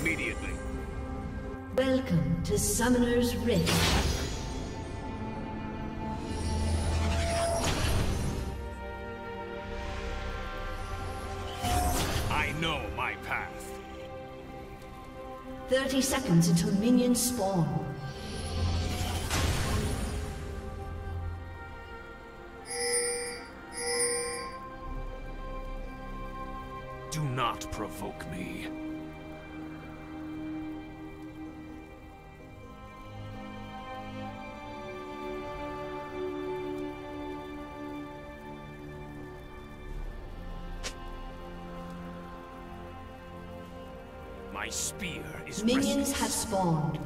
Immediately. Welcome to Summoner's Rift. I know my path. 30 seconds until minions spawn. Spawned.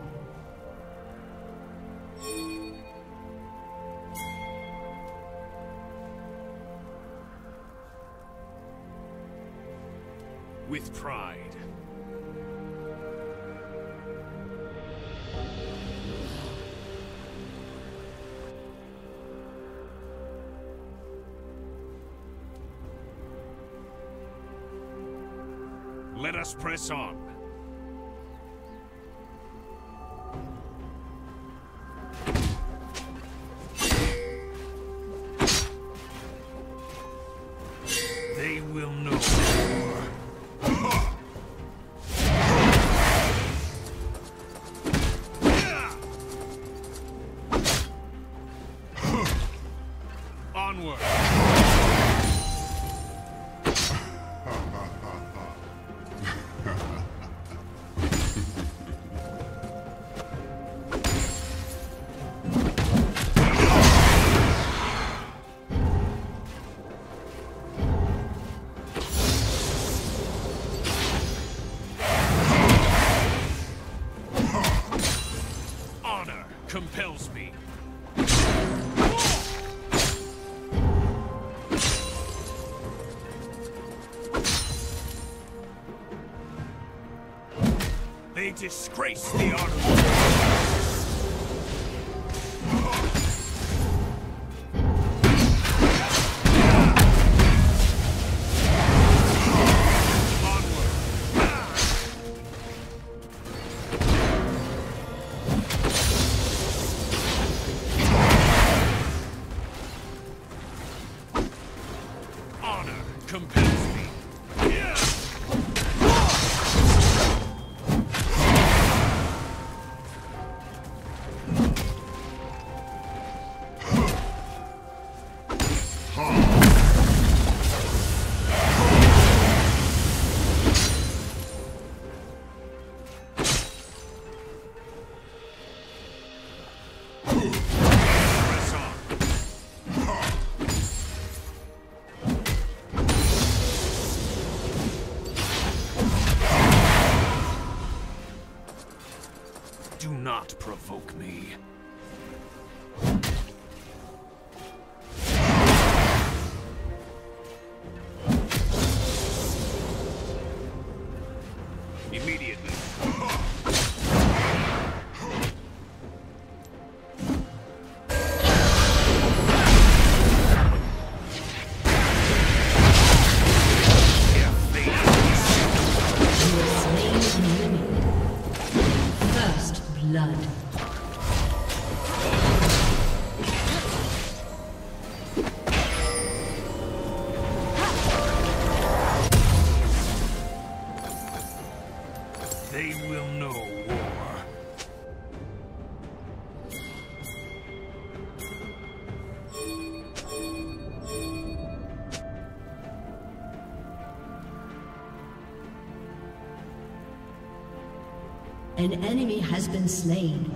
with pride. Let us press on. Disgrace the honor. Provoke me. They will know war. An enemy has been slain.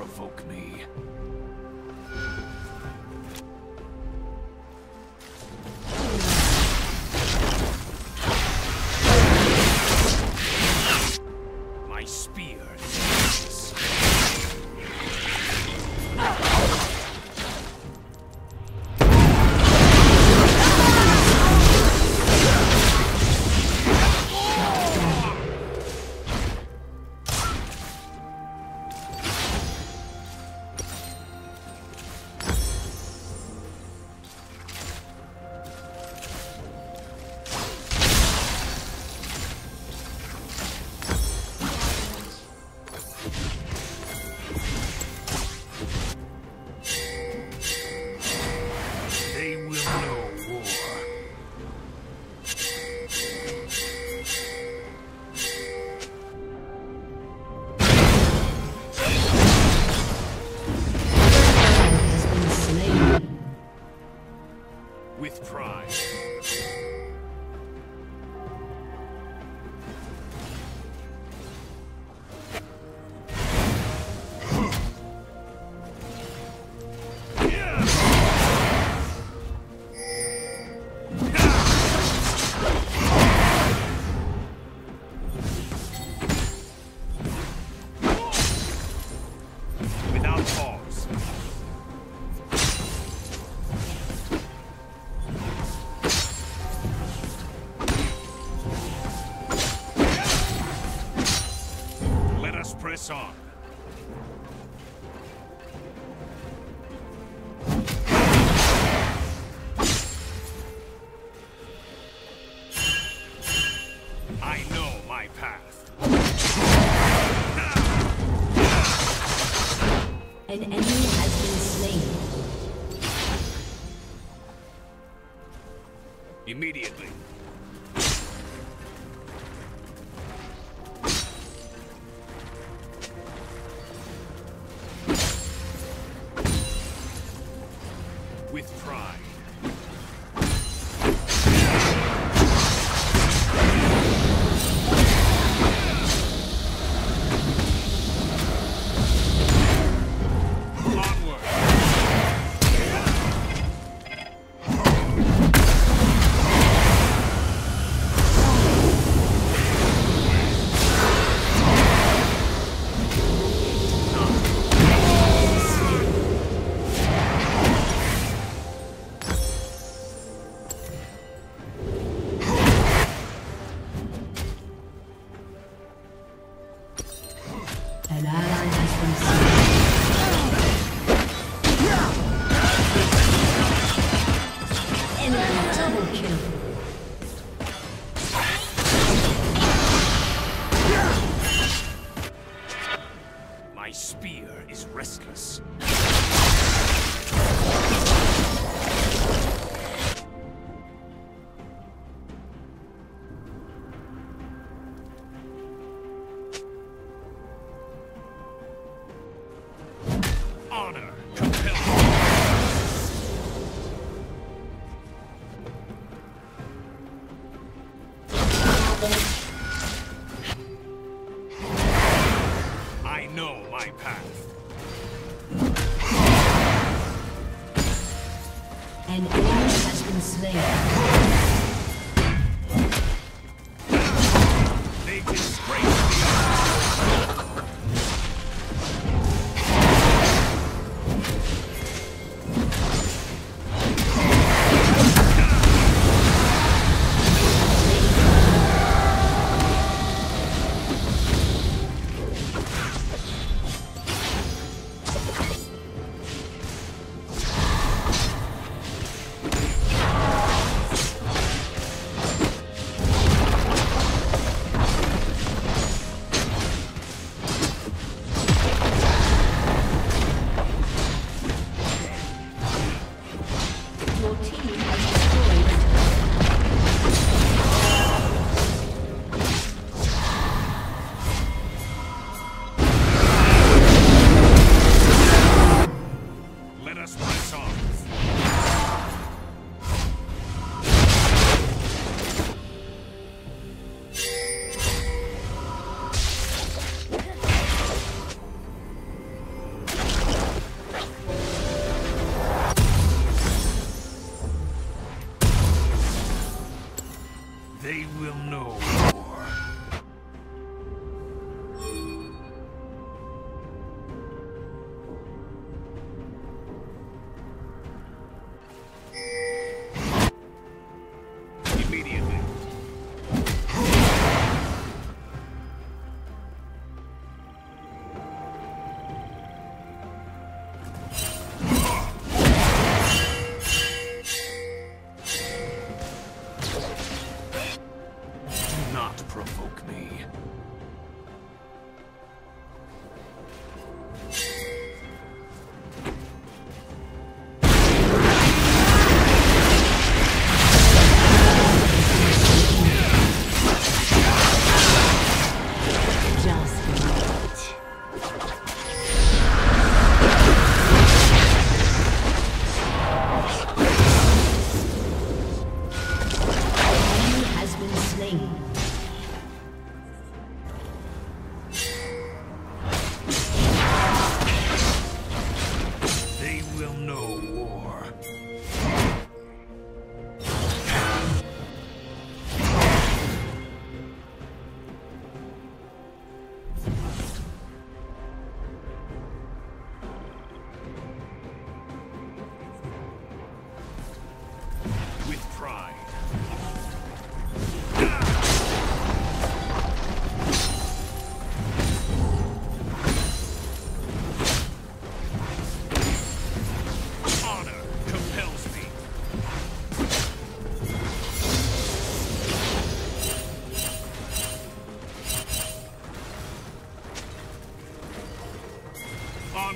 Provoke me. Let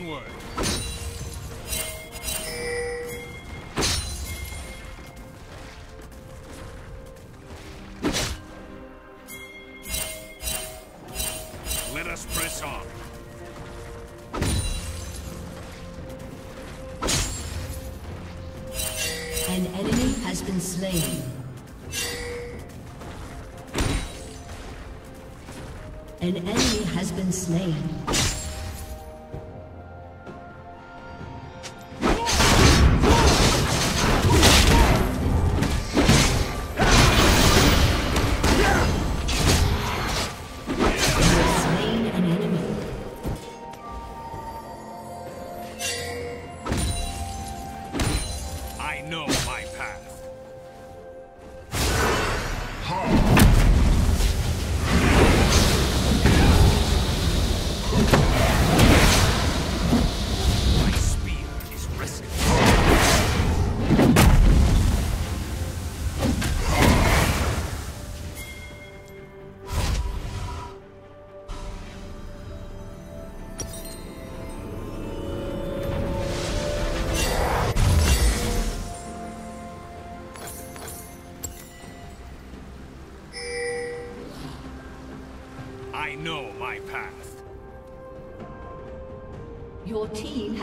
Onward! Let us press on. An enemy has been slain. An enemy has been slain.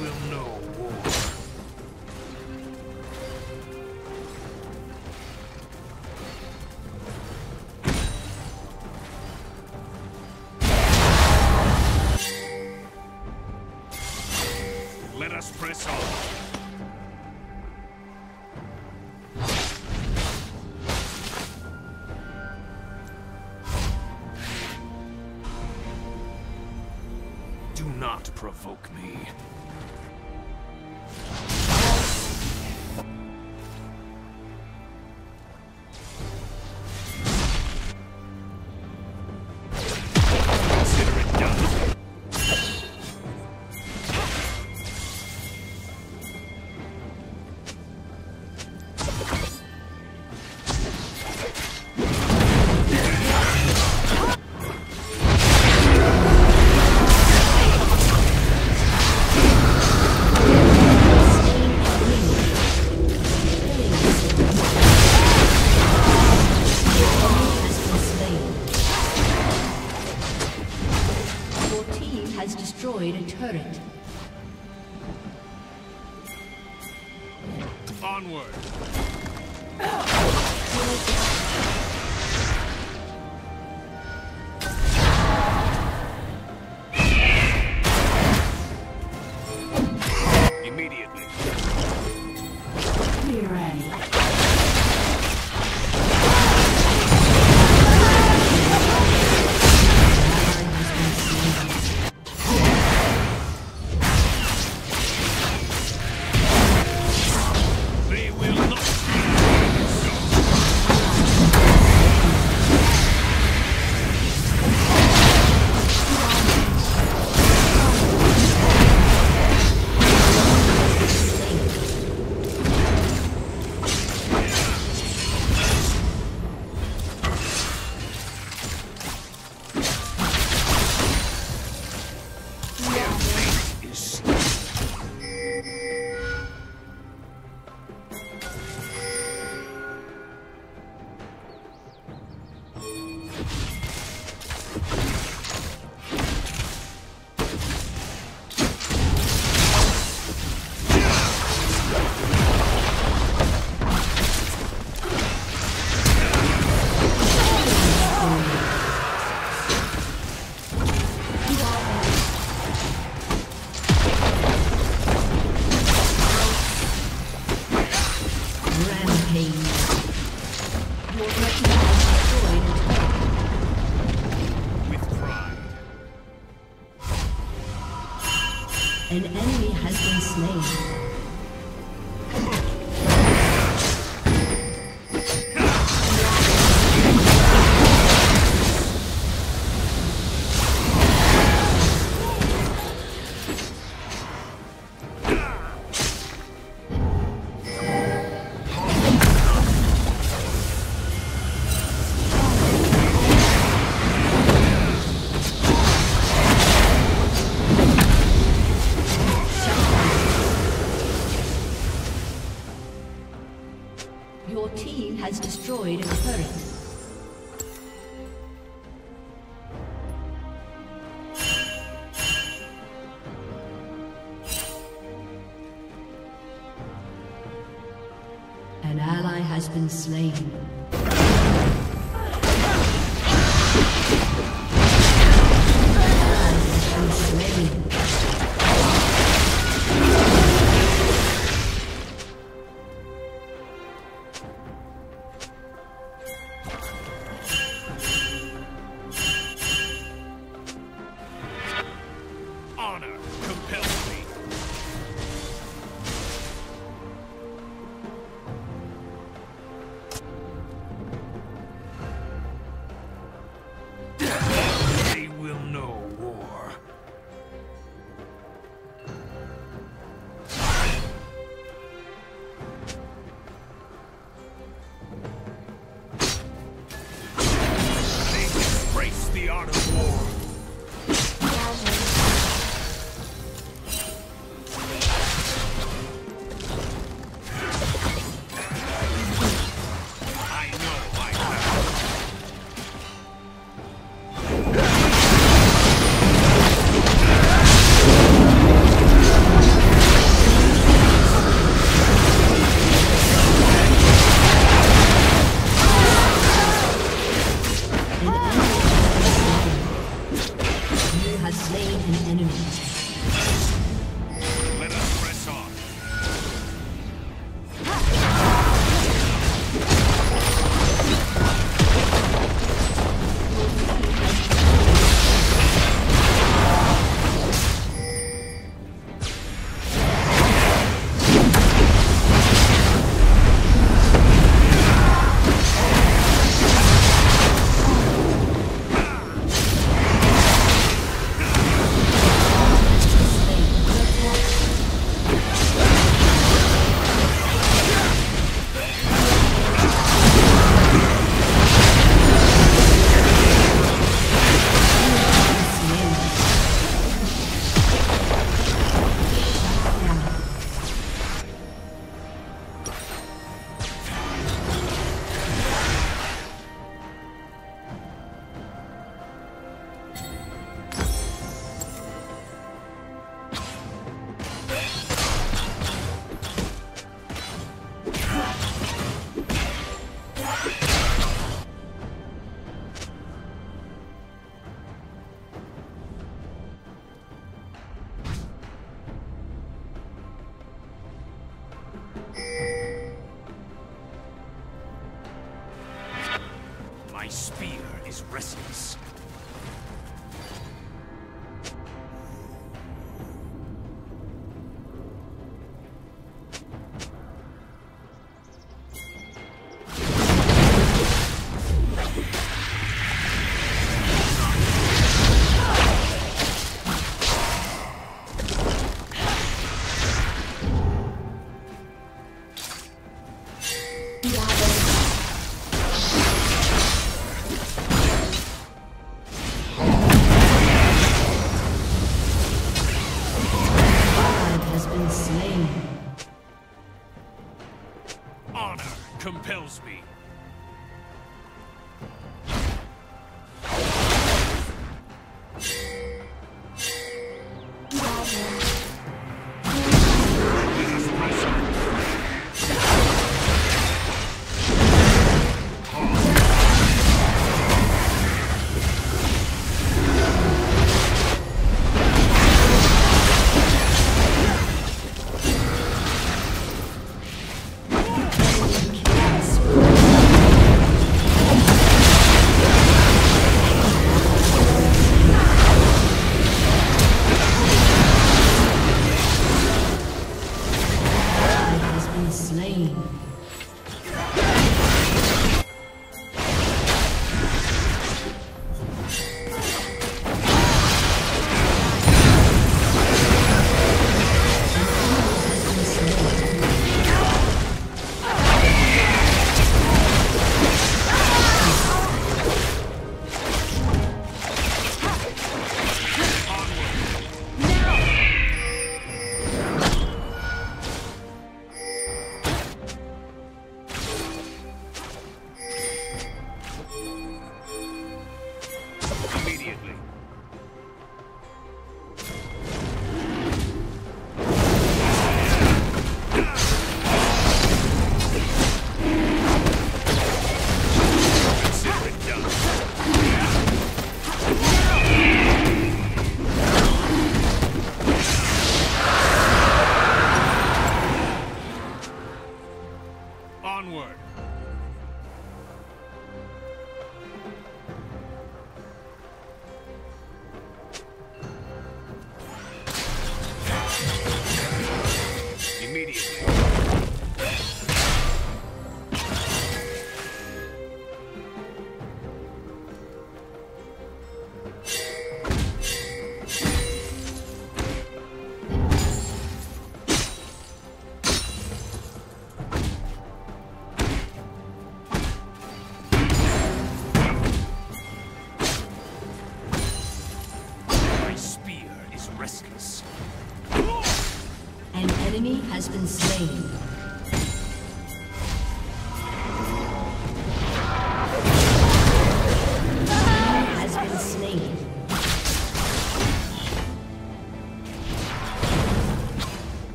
will know war. Let us press on. Do not provoke me.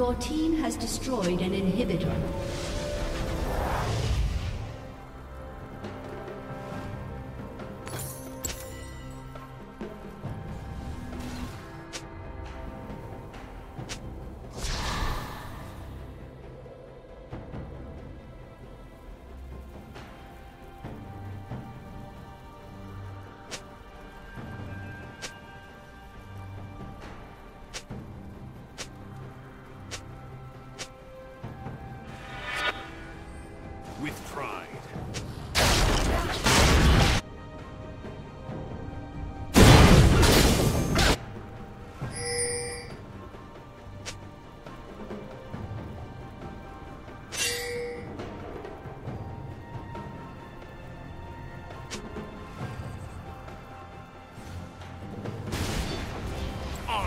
Your team has destroyed an inhibitor.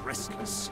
Restless.